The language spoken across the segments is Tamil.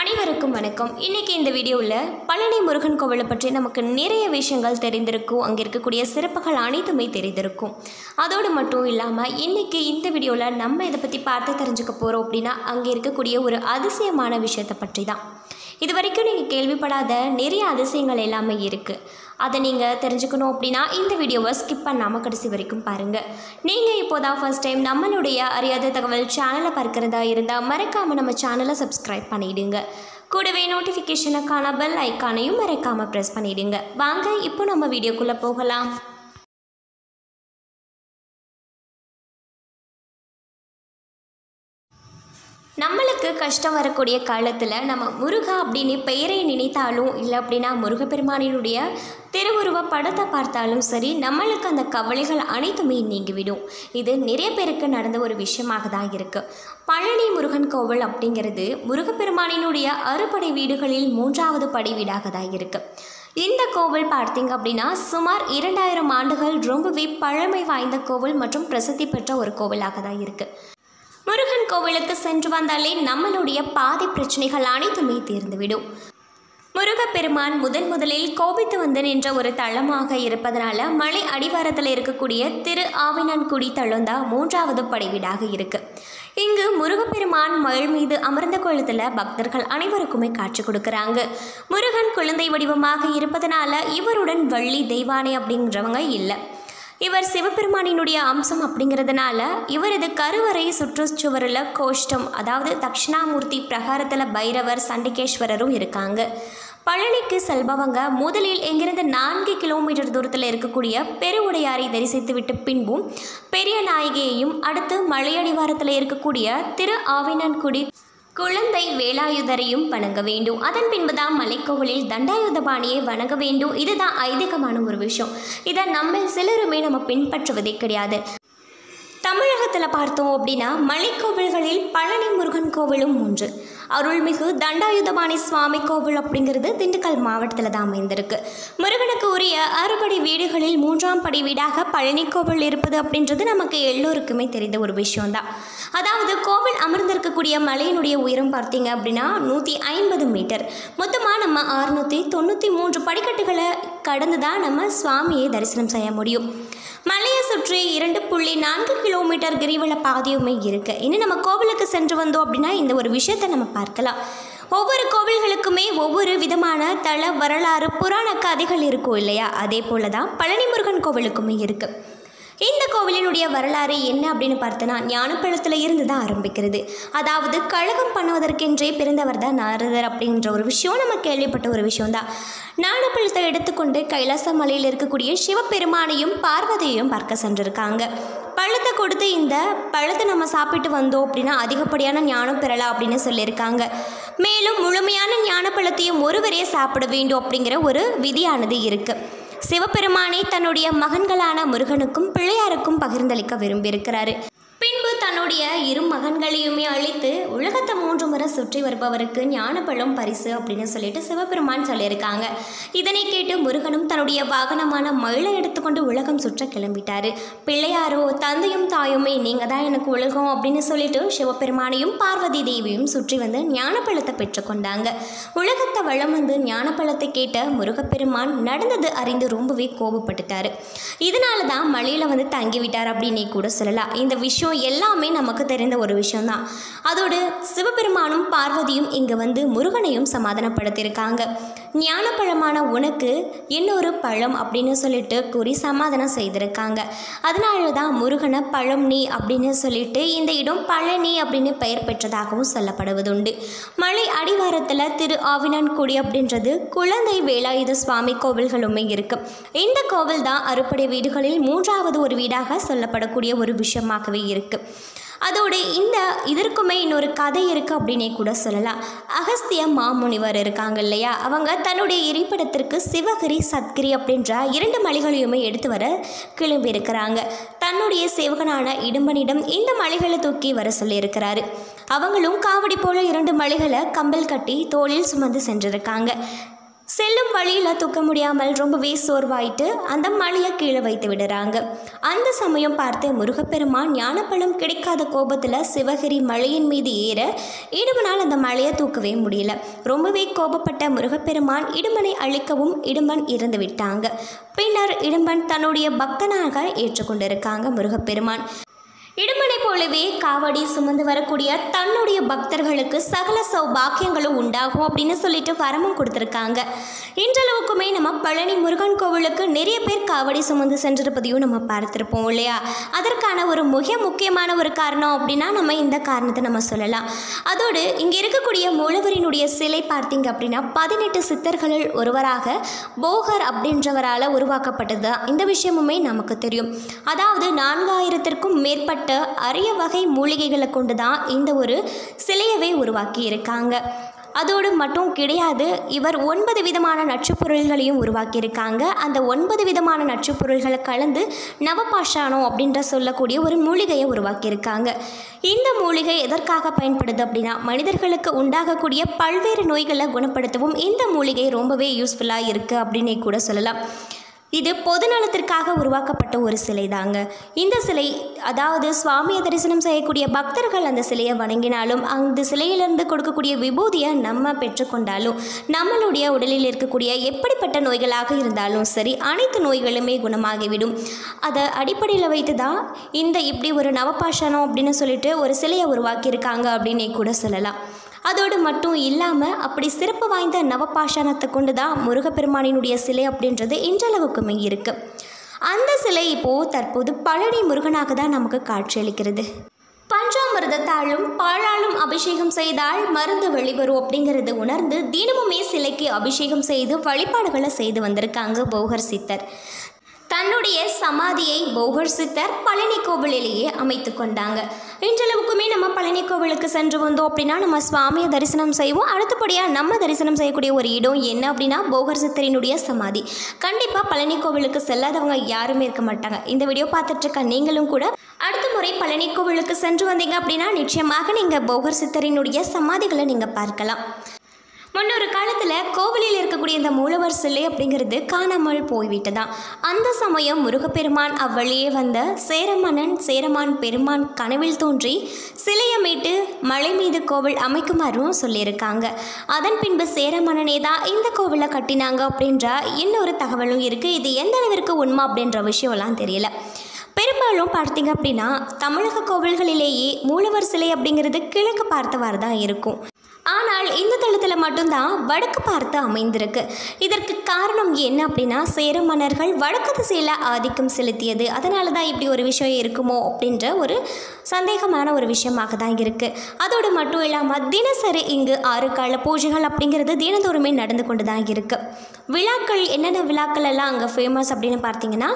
அனைவருக்கும் வணக்கம். இன்னைக்கு இந்த வீடியோவில் பழனி முருகன் கோவிலை பற்றி நமக்கு நிறைய விஷயங்கள் தெரிந்திருக்கும். அங்கே இருக்கக்கூடிய சிறப்புகள் அனைத்துமே தெரிந்திருக்கும். அதோடு மட்டும் இல்லாமல் இன்னைக்கு இந்த வீடியோவில் நம்ம இதை பற்றி பார்த்து தெரிஞ்சுக்க போகிறோம் அப்படின்னா அங்கே இருக்கக்கூடிய ஒரு அதிசயமான விஷயத்தை பற்றி தான் இது வரைக்கும் நீங்கள் கேள்விப்படாத நிறைய அதிசயங்கள் எல்லாமே இருக்குது அதை நீங்கள் தெரிஞ்சுக்கணும் அப்படின்னா இந்த வீடியோவை ஸ்கிப் பண்ணாமல் கடைசி வரைக்கும் பாருங்கள் நீங்கள் இப்போ தான் ஃபஸ்ட் டைம் நம்மளுடைய அறியாத தகவல் சேனலை பார்க்குறதா இருந்தால் மறக்காமல் நம்ம சேனலை சப்ஸ்கிரைப் பண்ணிவிடுங்க கூடவே நோட்டிஃபிகேஷனுக்கான பெல் ஐக்கானையும் மறக்காமல் ப்ரெஸ் பண்ணிவிடுங்க வாங்க இப்போ நம்ம வீடியோக்குள்ளே போகலாம். நம்மளுக்கு கஷ்டம் வரக்கூடிய காலத்தில் நம்ம முருகா அப்படின்னு பெயரை நினைத்தாலும் இல்லை அப்படின்னா முருகப்பெருமானினுடைய திருவுருவ படத்தை பார்த்தாலும் சரி நம்மளுக்கு அந்த கவலைகள் அனைத்துமே நீங்கிவிடும். இது நிறைய பேருக்கு நடந்த ஒரு விஷயமாக தான் இருக்குது பழனி முருகன் கோவில் அப்படிங்கிறது முருகப்பெருமானினுடைய அறுபடை வீடுகளில் மூன்றாவது படை வீடாக தான் இருக்குது இந்த கோவில் பார்த்தீங்க அப்படின்னா சுமார் இரண்டாயிரம் ஆண்டுகள் ரொம்பவே பழமை வாய்ந்த கோவில் மற்றும் பிரசித்தி பெற்ற ஒரு கோவிலாக தான் இருக்குது முருகன் கோவிலுக்கு சென்று வந்தாலே நம்மளுடைய பாதி பிரச்சனைகள் அனைத்துமே தீர்ந்துவிடும். முருகப்பெருமான் முதன் முதலில் கோபித்து வந்து நின்ற ஒரு தளமாக இருப்பதனால மலை அடிவாரத்தில் இருக்கக்கூடிய திரு ஆவினன்குடி தழுந்தா மூன்றாவது படைவீடாக இருக்கு. இங்கு முருகப்பெருமான் மழை மீது அமர்ந்த கொழுத்தில் பக்தர்கள் அனைவருக்குமே காட்சி கொடுக்குறாங்க. முருகன் குழந்தை வடிவமாக இருப்பதனால இவருடன் வள்ளி தெய்வானை அப்படிங்கிறவங்க இல்லை. இவர் சிவபெருமானினுடைய அம்சம் அப்படிங்கிறதுனால இவரது கருவறை சுற்றுச்சுவரில் கோஷ்டம் அதாவது தட்சிணாமூர்த்தி பிரகாரத்தில் பைரவர் சண்டிகேஸ்வரரும் இருக்காங்க. பழனிக்கு செல்பவங்க முதலில் எங்கிருந்து நான்கு கிலோமீட்டர் தூரத்தில் இருக்கக்கூடிய பெருவுடையாரை தரிசித்துவிட்டு பின்பும் பெரிய நாயகியையும் அடுத்து மலையடிவாரத்தில் இருக்கக்கூடிய திரு ஆவினன்குடி குழந்தை வேலாயுதரையும் வணங்க வேண்டும். அதன் பின்புதான் மலைக்கோவிலில் தண்டாயுதபாணியை வணங்க வேண்டும். இதுதான் ஐதீகமான ஒரு விஷயம். இதை நம்ம சிலருமே நம்ம பின்பற்றுவதே கிடையாது. தமிழகத்தில் பார்த்தோம் அப்படின்னா மலைக்கோவில்களில் பழனி முருகன் கோவிலும் ஒன்று. அருள்மிகு தண்டாயுதபாணி சுவாமி கோவில் அப்படிங்கிறது திண்டுக்கல் மாவட்டத்தில் தான் அமைந்திருக்கு. முருகனுக்கு உரிய அறுபடி வீடுகளில் மூன்றாம் படி வீடாக பழனி கோவில் இருப்பது அப்படின்றது நமக்கு எல்லோருக்குமே தெரிந்த ஒரு விஷயம்தான். அதாவது கோவில் அமர்ந்திருக்கக்கூடிய மலையினுடைய உயரம் பார்த்தீங்க அப்படின்னா நூற்றி ஐம்பது மீட்டர். மொத்தமாக நம்ம அறுநூற்றி தொண்ணூற்றி மூன்று படிக்கட்டுகளை கடந்து தான் நம்ம சுவாமியை தரிசனம் செய்ய முடியும். மலையை சுற்றி இரண்டு புள்ளி நான்கு கிலோமீட்டர் கிரிவல பாதையுமே இருக்குது இன்னும் நம்ம கோவிலுக்கு சென்று வந்தோம் அப்படின்னா இந்த ஒரு விஷயத்தை நம்ம பார்க்கலாம். ஒவ்வொரு கோவில்களுக்குமே ஒவ்வொரு விதமான தள வரலாறு புராண கதைகள் இருக்கும் இல்லையா? அதே போல தான் பழனி முருகன் கோவிலுக்குமே இருக்குது இந்த கோவிலினுடைய வரலாறு என்ன அப்படின்னு பார்த்தோன்னா ஞானப்பழத்தில் இருந்து தான் ஆரம்பிக்கிறது. அதாவது கழகம் பண்ணுவதற்கென்றே பிறந்தவர் தான் நாரதர் அப்படின்ற ஒரு விஷயம் நம்ம கேள்விப்பட்ட ஒரு விஷயம்தான். ஞானப்பழத்தை எடுத்துக்கொண்டு கைலாச மலையில் இருக்கக்கூடிய சிவபெருமானையும் பார்வதியையும் பார்க்க சென்றிருக்காங்க. பழத்தை கொடுத்து இந்த பழத்தை நம்ம சாப்பிட்டு வந்தோம் அப்படின்னா அதிகப்படியான ஞானம் பெறலாம் அப்படின்னு சொல்லியிருக்காங்க. மேலும் முழுமையான ஞானப்பழத்தையும் ஒருவரே சாப்பிட வேண்டும் அப்படிங்கிற ஒரு விதியானது இருக்குது சிவபெருமானை தன்னுடைய மகன்களான முருகனுக்கும் பிள்ளையாருக்கும் பகிர்ந்தளிக்க விரும்பியிருக்கிறாரு. தன்னுடைய இரு மகன்களையுமே அழித்து உலகத்தை மூன்று முறை சுற்றி வருபவருக்கு ஞானப்பழம் பரிசு அப்படின்னு சொல்லிட்டு சிவபெருமான் சொல்லியிருக்காங்க. இதனை கேட்டு முருகனும் தன்னுடைய வாகனமான மயிலை எடுத்துக்கொண்டு உலகம் சுற்ற கிளம்பிட்டாரு. பிள்ளையாரோ தந்தையும் தாயுமே நீங்கள் தான் எனக்கு உலகம் அப்படின்னு சொல்லிட்டு சிவபெருமானையும் பார்வதி தேவியும் சுற்றி வந்து ஞானப்பழத்தை பெற்றுக்கொண்டாங்க உலகத்தை வளம் வந்து ஞானப்பழத்தை கேட்ட முருகப்பெருமான் நடந்தது அறிந்து ரொம்பவே கோபப்பட்டுட்டாரு. இதனால தான் மலையில் வந்து தங்கிவிட்டார் அப்படின்னே கூட சொல்லலாம். இந்த விஷயம் எல்லாமே நமக்கு தெரிந்த ஒரு விஷயம்தான். அதோடு சிவபெருமானும் பார்வதியும் இங்கே வந்து முருகனையும் சமாதானப்படுத்தியிருக்காங்க. ஞானப்பழமான உனக்கு இன்னொரு பழம் அப்படின்னு சொல்லிட்டு கூறி சமாதானம் செய்திருக்காங்க. அதனால தான் முருகனை பழம் நீ அப்படின்னு சொல்லிட்டு இந்த இடம் பழனி அப்படின்னு பெயர் பெற்றதாகவும் சொல்லப்படுவதுண்டு. மலை அடிவாரத்தில் திரு ஆவினான்குடி அப்படின்றது குழந்தை வேலாயுத சுவாமி கோவில்களுமே இருக்கு. இந்த கோவில் தான் அறுப்படை வீடுகளில் மூன்றாவது ஒரு வீடாக சொல்லப்படக்கூடிய ஒரு விஷயமாகவே இருக்குது அதோடு இந்த இதற்குமே இன்னொரு கதை இருக்குது அப்படின்னே கூட சொல்லலாம். அகஸ்திய மாமுனிவர் இருக்காங்க இல்லையா? அவங்க தன்னுடைய இருப்பிடத்திற்கு சிவகிரி சத்கிரி அப்படின்ற இரண்டு மலைகளையுமே எடுத்து வர கிளம்பியிருக்கிறாங்க தன்னுடைய சேவகனான இடும்பனிடம் இந்த மலைகளை தூக்கி வர சொல்லியிருக்கிறாரு. அவங்களும் காவடி போல இரண்டு மலைகளை கம்பல் கட்டி தோளில் சுமந்து சென்றிருக்காங்க. செல்லும் வழியில் தூக்க முடியாமல் ரொம்பவே சோர்வாயிட்டு அந்த மலையை கீழே வைத்து விடுறாங்க. அந்த சமயம் பார்த்து முருகப்பெருமான் ஞானப்பழம் கிடைக்காத கோபத்தில் சிவகிரி மலையின் மீது ஏற இடுமனால் அந்த மலையை தூக்கவே முடியல. ரொம்பவே கோபப்பட்ட முருகப்பெருமான் இடுமனை அழிக்கவும் இடும்பன் இறந்து விட்டாங்க. பின்னர் இடும்பன் தன்னுடைய பக்தனாக ஏற்றுக்கொண்டிருக்காங்க முருகப்பெருமான். இடுமனை போலவே காவடி சுமந்து வரக்கூடிய தன்னுடைய பக்தர்களுக்கு சகல சௌபாக்கியங்களும் உண்டாகும் அப்படின்னு சொல்லிட்டு வரமும் கொடுத்துருக்காங்க. இன்றளவுக்குமே நம்ம பழனி முருகன் கோவிலுக்கு நிறைய பேர் காவடி சுமந்து சென்றிருப்பதையும் நம்ம பார்த்துருப்போம் இல்லையா? அதற்கான ஒரு மிக முக்கியமான ஒரு காரணம் அப்படின்னா நம்ம இந்த காரணத்தை நம்ம சொல்லலாம். அதோடு இங்கே இருக்கக்கூடிய மூலவரினுடைய சிலை பார்த்தீங்க அப்படின்னா பதினெட்டு சித்தர்களில் ஒருவராக போகர் அப்படின்றவரால் உருவாக்கப்பட்டது தான் இந்த விஷயமுமே நமக்கு தெரியும். அதாவது நான்காயிரத்திற்கும் மேற்பட்ட அரிய வகை மூலிகைகளை கொண்டு தான் இந்த ஒரு சிலையவே உருவாக்கி இருக்காங்க அதோடு மட்டும் கிடையாது இவர் ஒன்பது விதமான நச்சுப்பொருள்களையும் உருவாக்கியிருக்காங்க. அந்த ஒன்பது விதமான நச்சுப்பொருள்களை கலந்து நவபாஷானம் அப்படின்ற சொல்லக்கூடிய ஒரு மூலிகையை உருவாக்கியிருக்காங்க. இந்த மூலிகை எதற்காக பயன்படுது அப்படின்னா மனிதர்களுக்கு உண்டாகக்கூடிய பல்வேறு நோய்களை குணப்படுத்தவும் இந்த மூலிகை ரொம்பவே யூஸ்ஃபுல்லாக இருக்குது அப்படின்னே கூட சொல்லலாம். இது பொதுநலத்திற்காக உருவாக்கப்பட்ட ஒரு சிலை தாங்க. இந்த சிலை அதாவது சுவாமியை தரிசனம் செய்யக்கூடிய பக்தர்கள் அந்த சிலையை வணங்கினாலும் அந்த சிலையிலிருந்து கொடுக்கக்கூடிய விபூதியை நம்ம பெற்றுக்கொண்டாலும் நம்மளுடைய உடலில் இருக்கக்கூடிய எப்படிப்பட்ட நோய்களாக இருந்தாலும் சரி அனைத்து நோய்களுமே குணமாகிவிடும். அதை அடிப்படையில் வைத்து தான் இந்த இப்படி ஒரு நவபாஷானம் அப்படின்னு சொல்லிட்டு ஒரு சிலையை உருவாக்கியிருக்காங்க அப்படின்னே கூட சொல்லலாம். அதோடு மட்டும் இல்லாமல் அப்படி சிறப்பு வாய்ந்த நவபாஷாணத்தை கொண்டு தான் முருகப்பெருமானினுடைய சிலை அப்படின்றது இன்றளவுக்குமே இருக்குது அந்த சிலை இப்போது தற்போது பழனி முருகனாக தான் நமக்கு காட்சியளிக்கிறது. பஞ்சாமிரதத்தாலும் பாழாலும் அபிஷேகம் செய்தால் மருந்து வெளிவரும் அப்படிங்கிறது உணர்ந்து தினமுமே சிலைக்கு அபிஷேகம் செய்து வழிபாடுகளை செய்து வந்திருக்காங்க போகர் சித்தர். தன்னுடைய சமாதியை போகர் சித்தர் பழனி கோவிலிலேயே அமைத்து கொண்டாங்க. இன்றளவுக்குமே நம்ம பழனி கோவிலுக்கு சென்று வந்தோம் அப்படின்னா நம்ம சுவாமியை தரிசனம் செய்வோம். அடுத்தபடியாக நம்ம தரிசனம் செய்யக்கூடிய ஒரு இடம் என்ன அப்படின்னா போகர் சித்தரினுடைய சமாதி. கண்டிப்பாக பழனி கோவிலுக்கு செல்லாதவங்க யாருமே இருக்க மாட்டாங்க. இந்த வீடியோ பார்த்துட்டு இருக்க நீங்களும் கூட அடுத்த முறை பழனி கோவிலுக்கு சென்று வந்தீங்க அப்படின்னா நிச்சயமாக நீங்கள் போகர் சித்தரினுடைய சமாதிகளை நீங்கள் பார்க்கலாம். முன்னொரு காலத்தில் கோவிலில் இருக்கக்கூடிய இந்த மூலவர் சிலை அப்படிங்கிறது காணாமல் போய்விட்டதான் அந்த சமயம் முருகப்பெருமான் அவ்வழியே வந்த சேரமன்னன் சேரமான் பெருமான் கனவில் தோன்றி சிலையை மீட்டு மலை மீது கோவில் அமைக்குமாறும் சொல்லியிருக்காங்க. அதன் பின்பு சேரமன்னனே தான் இந்த கோவிலை கட்டினாங்க அப்படின்ற இன்னொரு தகவலும் இருக்குது இது எந்த அளவிற்கு உண்மை அப்படின்ற விஷயம்லாம் தெரியல. பெரும்பாலும் பார்த்தீங்க அப்படின்னா தமிழக கோவில்களிலேயே மூலவர் சிலை அப்படிங்கிறது கிழக்கு பார்த்தவாறு தான் இருக்கும். ஆனால் இந்த தளத்தில் மட்டும்தான் வடக்கு பார்த்து அமைந்திருக்கு. இதற்கு காரணம் என்ன அப்படின்னா சேர மன்னர்கள் வடக்கு திசையில் ஆதிக்கம் செலுத்தியது. அதனால தான் இப்படி ஒரு விஷயம் இருக்குமோ அப்படின்ற ஒரு சந்தேகமான ஒரு விஷயமாக தான் இருக்குது அதோடு மட்டும் இல்லாமல் தினசரி இங்கு ஆறு கால பூஜைகள் அப்படிங்கிறது தினந்தோறுமே நடந்து கொண்டு தான் இருக்குது விழாக்கள் என்னென்ன விழாக்கள் எல்லாம் அங்கே ஃபேமஸ் அப்படின்னு பார்த்தீங்கன்னா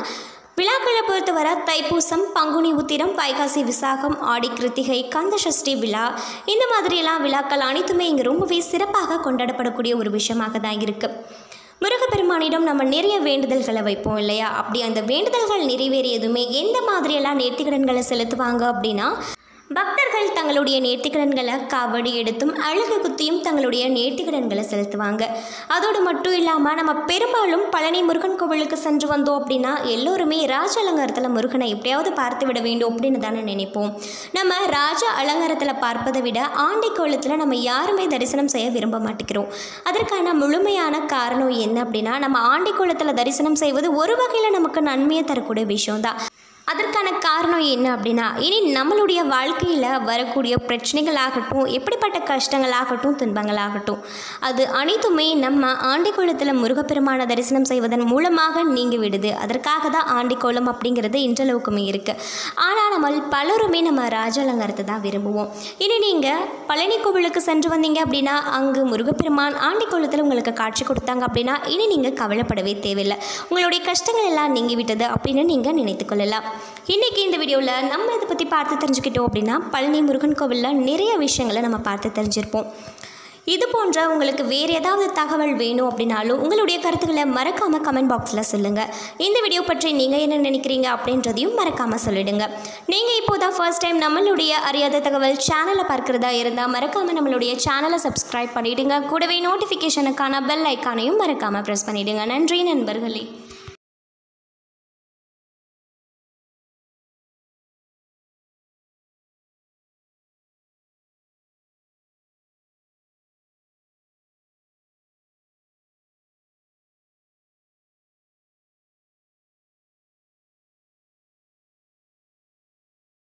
விழாக்களை பொறுத்தவரை தைப்பூசம் பங்குனி உத்திரம் வைகாசி விசாகம் ஆடி கிருத்திகை கந்த சஷ்டி விழா இந்த மாதிரியெல்லாம் விழாக்கள் அனைத்துமே இங்கே ரொம்பவே சிறப்பாக கொண்டாடப்படக்கூடிய ஒரு விஷயமாக தான் இருக்குது முருகப்பெருமானிடம் நம்ம நிறைய வேண்டுதல்களை வைப்போம் இல்லையா? அப்படி அந்த வேண்டுதல்கள் நிறைவேறியதுமே எந்த மாதிரியெல்லாம் நேர்த்திக்கடன்களை செலுத்துவாங்க அப்படின்னா பக்தர்கள் தங்களுடைய நேர்த்திக்கடன்களை காவடி எடுத்தும் அழகு குத்தியும் தங்களுடைய நேர்த்திக்கடன்களை செலுத்துவாங்க. அதோடு மட்டும் இல்லாமல் நம்ம பெரும்பாலும் பழனி முருகன் கோவிலுக்கு சென்று வந்தோம் அப்படின்னா எல்லோருமே ராஜ அலங்காரத்தில் முருகனை எப்படியாவது பார்த்து விட வேண்டும் அப்படின்னு தானே நினைப்போம். நம்ம ராஜ அலங்காரத்தில் பார்ப்பதை விட ஆண்டி கோலத்தில் நம்ம யாருமே தரிசனம் செய்ய விரும்ப மாட்டேங்கிறோம். அதற்கான முழுமையான காரணம் என்ன அப்படின்னா நம்ம ஆண்டி கோலத்தில் தரிசனம் செய்வது ஒரு வகையில் நமக்கு நன்மையை தரக்கூடிய விஷயம் தான் அதற்கான காரணம் என்ன அப்படின்னா இனி நம்மளுடைய வாழ்க்கையில் வரக்கூடிய பிரச்சனைகளாகட்டும் எப்படிப்பட்ட கஷ்டங்களாகட்டும் துன்பங்களாகட்டும் அது அனைத்துமே நம்ம ஆண்டிக்கோளத்தில் முருகப்பெருமான தரிசனம் செய்வதன் மூலமாக நீங்கி விடுது. அதற்காக தான் ஆண்டிக்கோளம் அப்படிங்கிறது இன்றளவுக்குமே இருக்குது ஆனால் நம்ம பலருமே நம்ம ராஜ அலங்காரத்தை தான் விரும்புவோம். இனி நீங்கள் பழனி கோவிலுக்கு சென்று வந்தீங்க அப்படின்னா அங்கு முருகப்பெருமான் ஆண்டிக்கோளத்தில் உங்களுக்கு காட்சி கொடுத்தாங்க அப்படின்னா இனி நீங்கள் கவலைப்படவே தேவையில்லை. உங்களுடைய கஷ்டங்கள் எல்லாம் நீங்கி விட்டது அப்படின்னு நீங்கள் நினைத்துக்கொள்ளலாம் இன்றைக்கி இந்த வீடியோவில் நம்ம இதை பற்றி பார்த்து தெரிஞ்சுக்கிட்டோம் அப்படின்னா பழனி முருகன் கோவிலில் நிறைய விஷயங்களை நம்ம பார்த்து தெரிஞ்சிருப்போம். இது போன்ற உங்களுக்கு வேறு ஏதாவது தகவல் வேணும் அப்படின்னாலும் உங்களுடைய கருத்துக்களை மறக்காமல் கமெண்ட் பாக்ஸில் சொல்லுங்கள் இந்த வீடியோ பற்றி நீங்கள் என்ன நினைக்கிறீங்க அப்படின்றதையும் மறக்காமல் சொல்லிடுங்க. நீங்கள் இப்போ தான் ஃபர்ஸ்ட் டைம் நம்மளுடைய அறியாத தகவல் சேனலை பார்க்குறதா இருந்தால் மறக்காமல் நம்மளுடைய சேனலை சப்ஸ்கிரைப் பண்ணிவிடுங்க கூடவே நோட்டிஃபிகேஷனுக்கான பெல் ஐக்கானையும் மறக்காமல் ப்ரெஸ் பண்ணிவிடுங்க நன்றி நண்பர்களே.